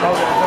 好。Okay.